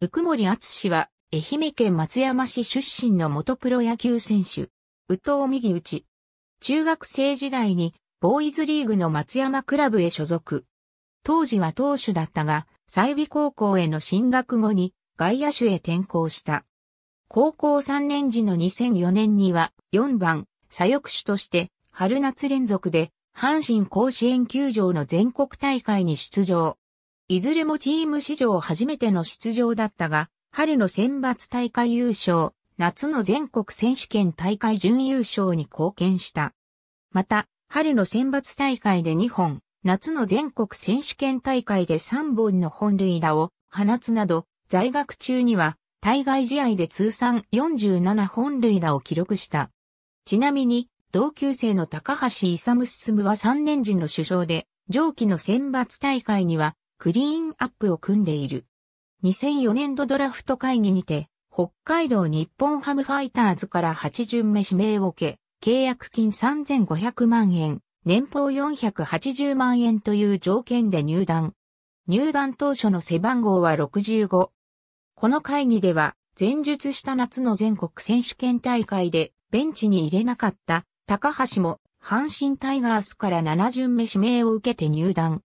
うくもりあつしは、愛媛県松山市出身の元プロ野球選手。宇藤右打ち。中学生時代に、ボーイズリーグの松山クラブへ所属。当時は投手だったが、済美高校への進学後に外野手へ転校した。高校3年時の2004年には4番左翼手として春夏連続で阪神甲子園球場の全国大会に出場。いずれもチーム史上初めての出場だったが、春の選抜大会優勝、夏の全国選手権大会準優勝に貢献した。また、春の選抜大会で2本、夏の全国選手権大会で3本の本塁打を放つなど、在学中には対外試合で通算47本塁打を記録した。ちなみに、同級生の高橋勇進は3年時の首相で、上記の選抜大会にはクリーンアップを組んでいる。2004年度ドラフト会議にて、北海道日本ハムファイターズから8巡目指名を受け、契約金3500万円、年俸480万円という条件で入団。入団当初の背番号は65。この会議では、前述した夏の全国選手権大会でベンチに入れなかった高橋も阪神タイガースから7巡目指名を受けて入団。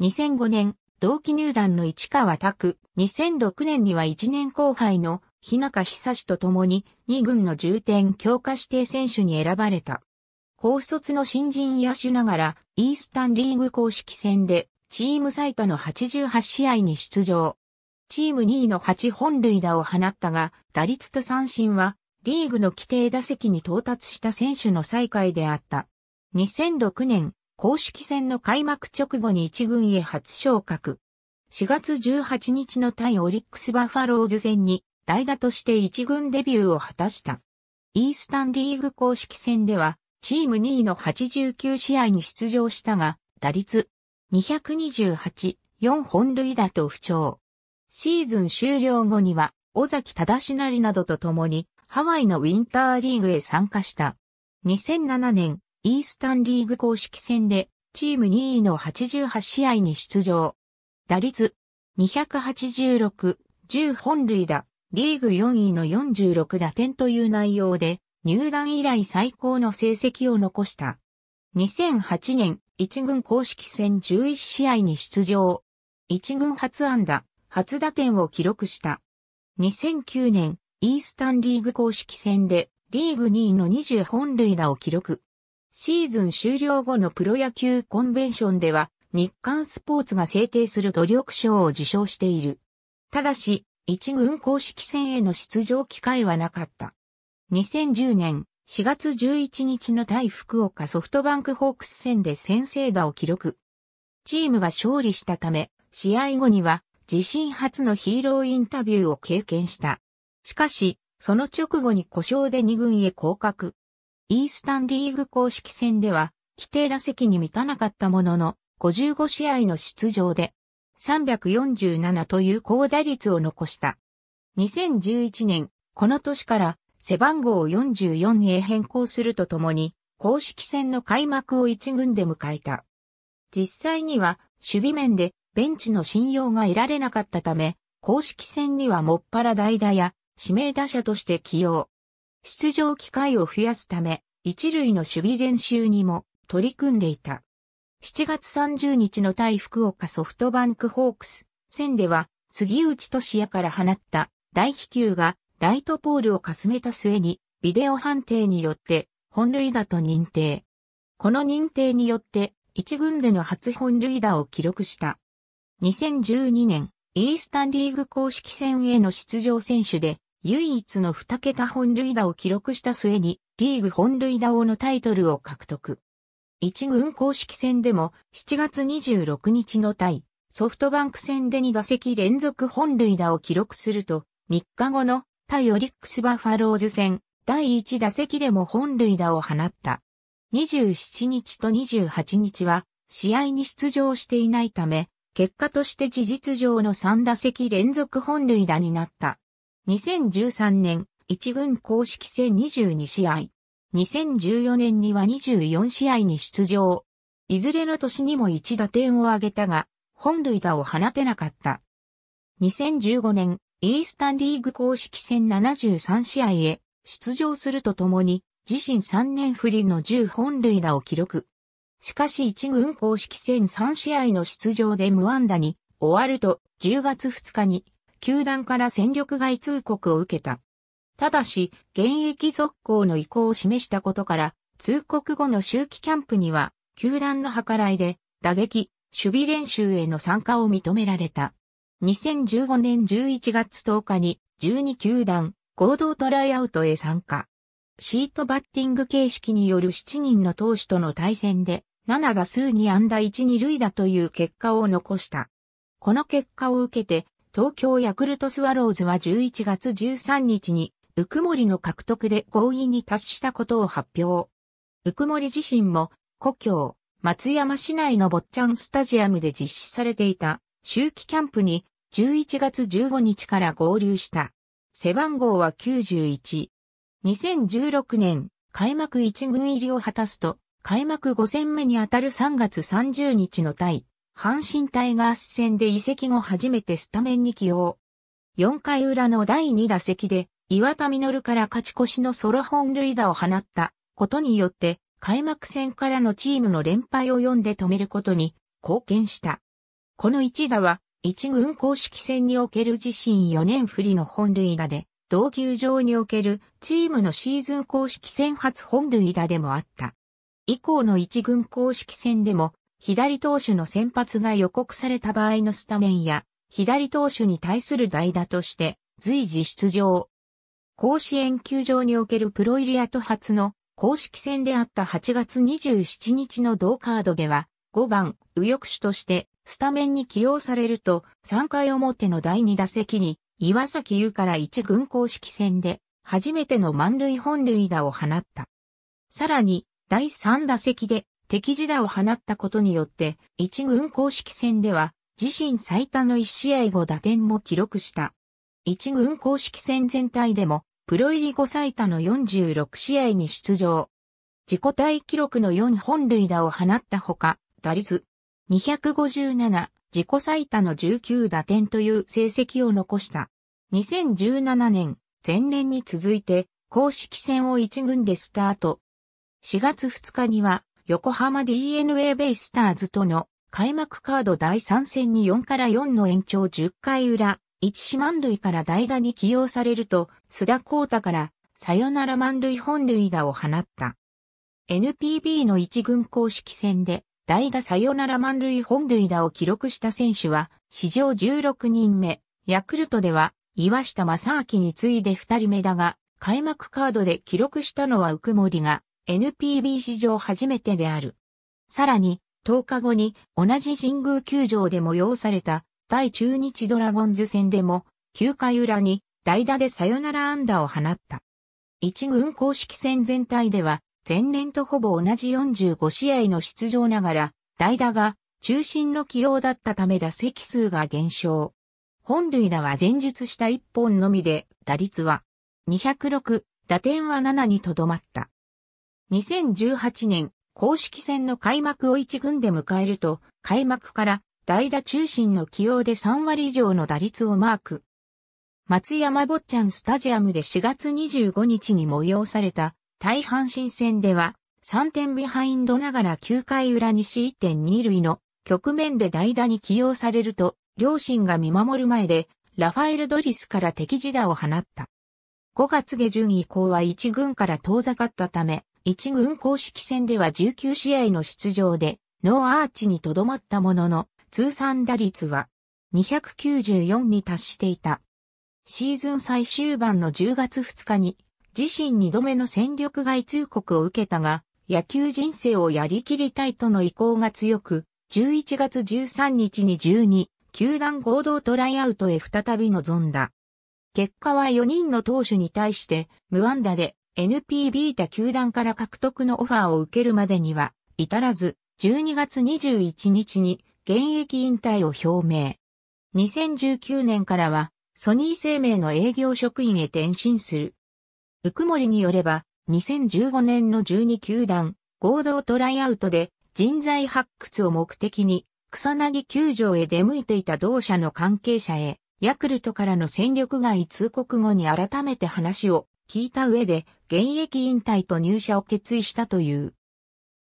2005年、同期入団の市川拓、2006年には1年後輩の日中久志と共に2軍の重点強化指定選手に選ばれた。高卒の新人野手ながらイースタンリーグ公式戦でチーム最多の88試合に出場。チーム2位の8本塁打を放ったが、打率と三振は、リーグの規定打席に到達した選手の最下位であった。2006年、公式戦の開幕直後に1軍へ初昇格。4月18日の対オリックスバファローズ戦に代打として1軍デビューを果たした。イースタンリーグ公式戦では、チーム2位の89試合に出場したが、打率228、4本塁打と不調。シーズン終了後には、尾崎忠成などと共に、ハワイのウィンターリーグへ参加した。2007年、イースタンリーグ公式戦で、チーム2位の88試合に出場。打率、286、10本塁打、リーグ4位の46打点という内容で、入団以来最高の成績を残した。2008年、一軍公式戦11試合に出場。一軍初安打、初打点を記録した。2009年、イースタンリーグ公式戦でリーグ2位の20本塁打を記録。シーズン終了後のプロ野球コンベンションでは日刊スポーツが制定する努力賞を受賞している。ただし、一軍公式戦への出場機会はなかった。2010年4月11日の対福岡ソフトバンクホークス戦で先制打を記録。チームが勝利したため、試合後には自身初のヒーローインタビューを経験した。しかし、その直後に故障で2軍へ降格。イースタンリーグ公式戦では、規定打席に満たなかったものの、55試合の出場で、347という高打率を残した。2011年、この年から背番号44へ変更するとともに、公式戦の開幕を1軍で迎えた。実際には、守備面でベンチの信用が得られなかったため、公式戦にはもっぱら代打や指名打者として起用。出場機会を増やすため、一塁の守備練習にも取り組んでいた。7月30日の対福岡ソフトバンクホークス戦では、杉内俊也から放った大飛球がライトポールをかすめた末に、ビデオ判定によって本塁打と認定。この認定によって、一軍での初本塁打を記録した。2012年、イースタンリーグ公式戦への出場選手で、唯一の二桁本塁打を記録した末に、リーグ本塁打王のタイトルを獲得。一軍公式戦でも、7月26日の対、ソフトバンク戦で2打席連続本塁打を記録すると、3日後の対オリックスバファローズ戦、第1打席でも本塁打を放った。27日と28日は、試合に出場していないため、結果として事実上の3打席連続本塁打になった。2013年、1軍公式戦22試合。2014年には24試合に出場。いずれの年にも1打点を挙げたが、本塁打を放てなかった。2015年、イースタンリーグ公式戦73試合へ出場するとともに、自身3年振りの10本塁打を記録。しかし1軍公式戦3試合の出場で無安打に終わると10月2日に球団から戦力外通告を受けた。ただし、現役続行の意向を示したことから、通告後の秋季キャンプには、球団の計らいで、打撃、守備練習への参加を認められた。2015年11月10日に、12球団、合同トライアウトへ参加。シートバッティング形式による7人の投手との対戦で、7打数に安打1、2塁打という結果を残した。この結果を受けて、東京ヤクルトスワローズは11月13日に、ウクモリの獲得で合意に達したことを発表。ウクモリ自身も、故郷、松山市内の坊ちゃんスタジアムで実施されていた、秋季キャンプに、11月15日から合流した。背番号は91。2016年、開幕1軍入りを果たすと、開幕5戦目にあたる3月30日の対、阪神タイガース戦で移籍後初めてスタメンに起用。4回裏の第2打席で、岩田実から勝ち越しのソロ本塁打を放ったことによって、開幕戦からのチームの連敗を読んで止めることに貢献した。この一打は、一軍公式戦における自身4年振りの本塁打で、同球場におけるチームのシーズン公式戦初本塁打でもあった。以降の一軍公式戦でも左投手の先発が予告された場合のスタメンや、左投手に対する代打として随時出場。甲子園球場におけるプロ入り後初の公式戦であった8月27日の同カードでは、5番、右翼手としてスタメンに起用されると、3回表の第2打席に、岩崎優から1軍公式戦で、初めての満塁本塁打を放った。さらに、第3打席で敵地打を放ったことによって、一軍公式戦では、自身最多の1試合後打点も記録した。一軍公式戦全体でも、プロ入り後最多の46試合に出場。自己体記録の4本塁打を放ったほか、打率257、自己最多の19打点という成績を残した。2017年、前年に続いて、公式戦を一軍でスタート。4月2日には、横浜 DNA ベイスターズとの開幕カード第3戦に4から4の延長10回裏、一四満塁から代打に起用されると、須田光太からサヨナラ満塁本塁打を放った。NPB の一軍公式戦で代打サヨナラ満塁本塁打を記録した選手は史上16人目。ヤクルトでは岩下正明に次いで2人目だが、開幕カードで記録したのはウモリが NPB 史上初めてである。さらに、10日後に同じ神宮球場で催された対中日ドラゴンズ戦でも9回裏に代打でサヨナラ安打を放った。一軍公式戦全体では前年とほぼ同じ45試合の出場ながら代打が中心の起用だったため打席数が減少。本塁打は前日した1本のみで打率は206、打点は7にとどまった。2018年、公式戦の開幕を一軍で迎えると、開幕から代打中心の起用で3割以上の打率をマーク。松山坊ちゃんスタジアムで4月25日に催された大阪新戦では3点ビハインドながら9回裏に C1.2 塁の局面で代打に起用されると、両親が見守る前でラファエル・ドリスから適時打を放った。5月下旬以降は1軍から遠ざかったため、一軍公式戦では19試合の出場で、ノーアーチにとどまったものの、通算打率は294に達していた。シーズン最終盤の10月2日に、自身2度目の戦力外通告を受けたが、野球人生をやりきりたいとの意向が強く、11月13日に12、球団合同トライアウトへ再び臨んだ。結果は4人の投手に対して無安打で NPB 他球団から獲得のオファーを受けるまでには至らず、12月21日に現役引退を表明。2019年からはソニー生命の営業職員へ転身する。ウクモリによれば、2015年の12球団合同トライアウトで人材発掘を目的に草薙球場へ出向いていた同社の関係者へヤクルトからの戦力外通告後に改めて話を聞いた上で現役引退と入社を決意したという。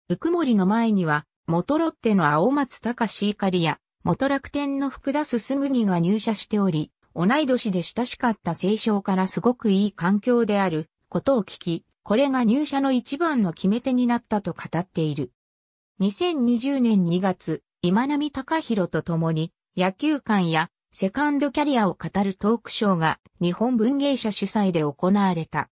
うくもりの前には、元ロッテの青松隆怒りや、元楽天の福田進にが入社しており、同い年で親しかった清少からすごくいい環境であることを聞き、これが入社の一番の決め手になったと語っている。2020年2月、今波隆弘と共に野球館やセカンドキャリアを語るトークショーが日本文芸社主催で行われた。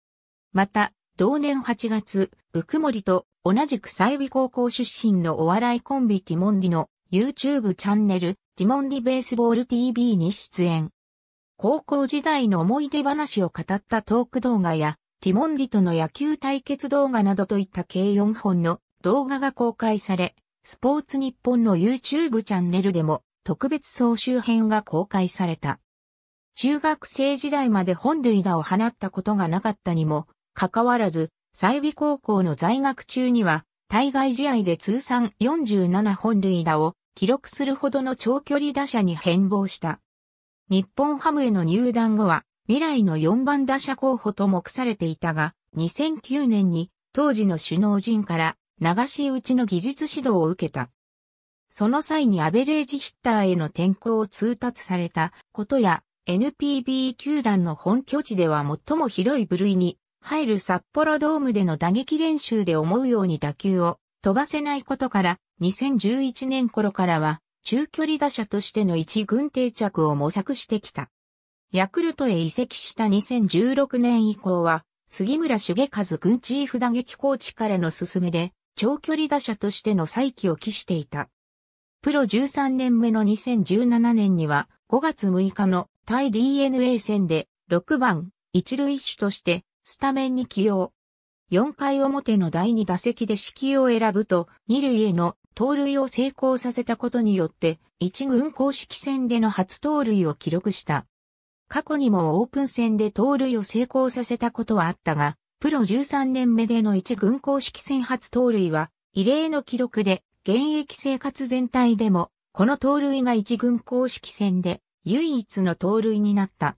また、同年8月、うくもりと同じく西美高校出身のお笑いコンビティモンディの YouTube チャンネルティモンディベースボール TV に出演。高校時代の思い出話を語ったトーク動画やティモンディとの野球対決動画などといった計4本の動画が公開され、スポーツ日本の YouTube チャンネルでも特別総集編が公開された。中学生時代まで本塁打を放ったことがなかったにも、かかわらず、西美高校の在学中には、対外試合で通算47本塁打を記録するほどの長距離打者に変貌した。日本ハムへの入団後は、未来の4番打者候補と目されていたが、2009年に当時の首脳陣から流し打ちの技術指導を受けた。その際にアベレージヒッターへの転向を通達されたことや NPB 球団の本拠地では最も広い部類に入る札幌ドームでの打撃練習で思うように打球を飛ばせないことから2011年頃からは中距離打者としての一軍定着を模索してきた。ヤクルトへ移籍した2016年以降は、杉村重和軍チーフ打撃コーチからの勧めで、長距離打者としての再起を期していた。プロ13年目の2017年には、5月6日の対 DNA 戦で6番、一塁手としてスタメンに起用。4回表の第2打席で指揮を選ぶと、2塁への盗塁を成功させたことによって、1軍公式戦での初盗塁を記録した。過去にもオープン戦で盗塁を成功させたことはあったが、プロ13年目での1軍公式戦初盗塁は、異例の記録で、現役生活全体でも、この盗塁が1軍公式戦で、唯一の盗塁になった。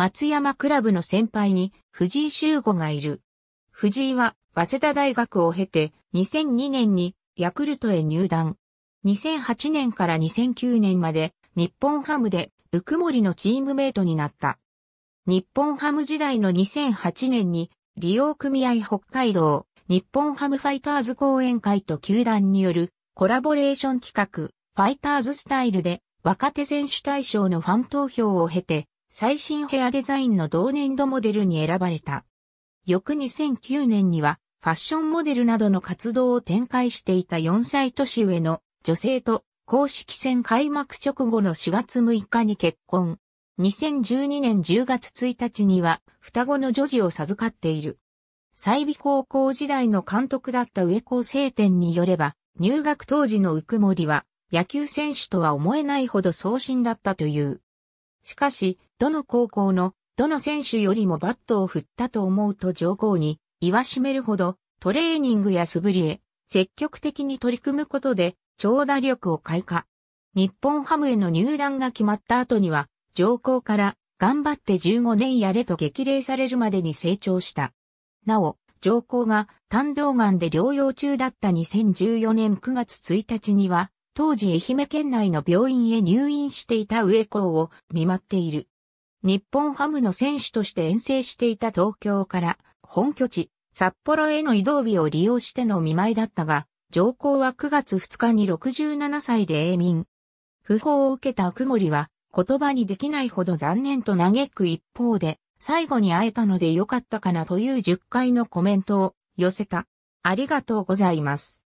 松山クラブの先輩に藤井修吾がいる。藤井は早稲田大学を経て2002年にヤクルトへ入団。2008年から2009年まで日本ハムでウクモリのチームメイトになった。日本ハム時代の2008年に利用組合北海道日本ハムファイターズ講演会と球団によるコラボレーション企画ファイターズスタイルで若手選手大賞のファン投票を経て最新ヘアデザインの同年度モデルに選ばれた。翌2009年にはファッションモデルなどの活動を展開していた4歳年上の女性と公式戦開幕直後の4月6日に結婚。2012年10月1日には双子の女児を授かっている。済美高校時代の監督だった上高聖典によれば、入学当時のウクモリは野球選手とは思えないほど送信だったという。しかし、どの高校のどの選手よりもバットを振ったと思うと上皇に言わしめるほどトレーニングや素振りへ積極的に取り組むことで長打力を開花。日本ハムへの入団が決まった後には、上皇から頑張って15年やれと激励されるまでに成長した。なお、上皇が胆道癌で療養中だった2014年9月1日には、当時愛媛県内の病院へ入院していた上皇を見舞っている。日本ハムの選手として遠征していた東京から本拠地札幌への移動日を利用しての見舞いだったが、上皇は9月2日に67歳で永眠。訃報を受けた悪森は言葉にできないほど残念と嘆く一方で、最後に会えたのでよかったかなという10回のコメントを寄せた。ありがとうございます。